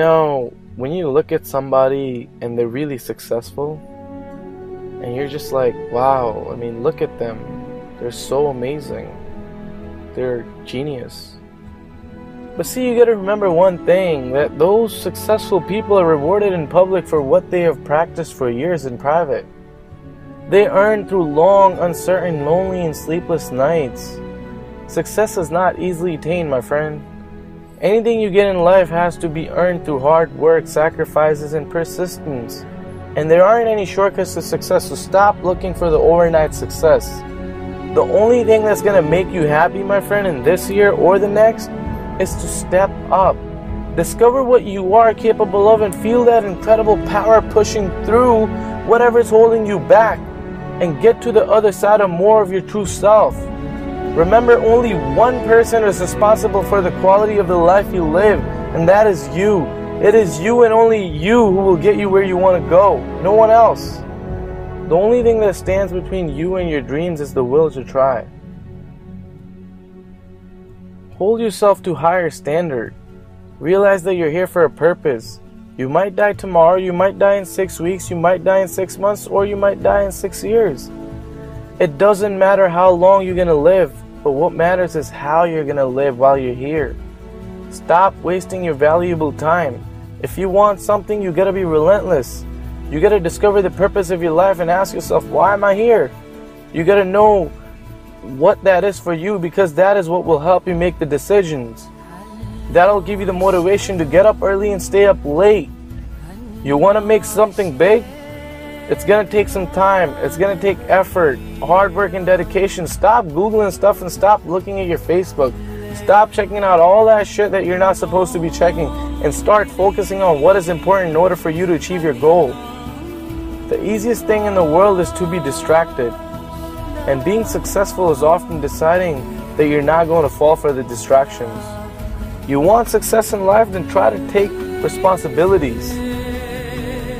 You know, when you look at somebody and they're really successful, and you're just like, wow, I mean, look at them. They're so amazing. They're genius. But see, you gotta remember one thing that those successful people are rewarded in public for what they have practiced for years in private. They earn through long, uncertain, lonely, and sleepless nights. Success is not easily attained, my friend. Anything you get in life has to be earned through hard work, sacrifices, and persistence. And there aren't any shortcuts to success, so stop looking for the overnight success. The only thing that's gonna make you happy, my friend, in this year or the next is to step up. Discover what you are capable of and feel that incredible power pushing through whatever's holding you back and get to the other side of more of your true self. Remember, only one person is responsible for the quality of the life you live, and that is you. It is you and only you who will get you where you want to go, no one else. The only thing that stands between you and your dreams is the will to try. Hold yourself to higher standard. Realize that you're here for a purpose. You might die tomorrow, you might die in six weeks, you might die in six months, or you might die in six years. It doesn't matter how long you're gonna live, but what matters is how you're gonna live while you're here. Stop wasting your valuable time. If you want something, you gotta be relentless. You gotta discover the purpose of your life and ask yourself, why am I here? You gotta know what that is for you because that is what will help you make the decisions. That'll give you the motivation to get up early and stay up late. You wanna make something big? It's gonna take some time. It's gonna take effort, hard work, and dedication. Stop Googling stuff and stop looking at your Facebook. Stop checking out all that shit that you're not supposed to be checking and start focusing on what is important in order for you to achieve your goal. The easiest thing in the world is to be distracted. And being successful is often deciding that you're not going to fall for the distractions. You want success in life, then try to take responsibilities.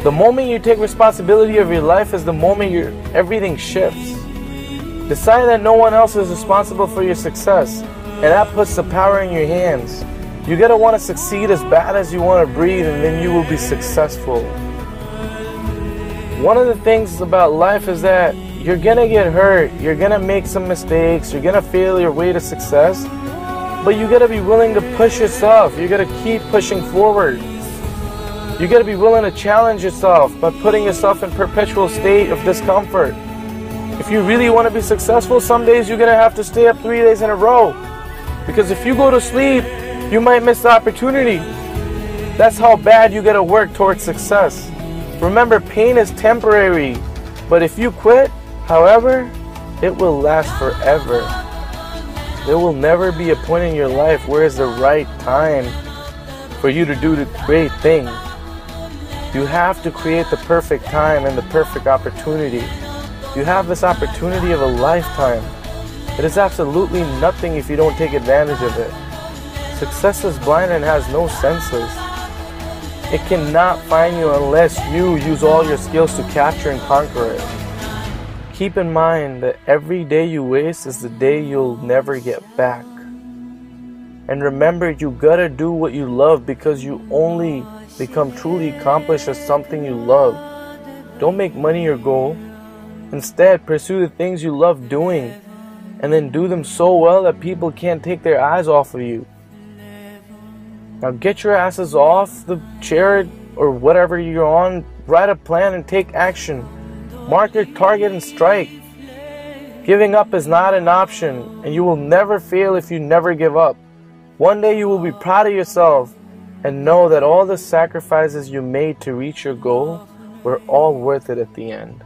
The moment you take responsibility of your life is the moment your everything shifts. Decide that no one else is responsible for your success, and that puts the power in your hands. You gotta want to succeed as bad as you want to breathe, and then you will be successful. One of the things about life is that you're gonna get hurt, you're gonna make some mistakes, you're gonna fail your way to success, but you gotta be willing to push yourself. You gotta keep pushing forward. You gotta be willing to challenge yourself by putting yourself in perpetual state of discomfort. If you really want to be successful, some days you're gonna have to stay up three days in a row. Because if you go to sleep, you might miss the opportunity. That's how bad you gotta work towards success. Remember, pain is temporary, but if you quit, however, it will last forever. There will never be a point in your life where it's the right time for you to do the great thing. You have to create the perfect time and the perfect opportunity. You have this opportunity of a lifetime. It is absolutely nothing if you don't take advantage of it. Success is blind and has no senses. It cannot find you unless you use all your skills to capture and conquer it. Keep in mind that every day you waste is the day you'll never get back. And remember, you gotta do what you love because you only become truly accomplished as something you love. Don't make money your goal. Instead, pursue the things you love doing and then do them so well that people can't take their eyes off of you. Now get your asses off the chair or whatever you're on, write a plan and take action. Mark your target and strike. Giving up is not an option, and you will never fail if you never give up. One day you will be proud of yourself and know that all the sacrifices you made to reach your goal were all worth it at the end.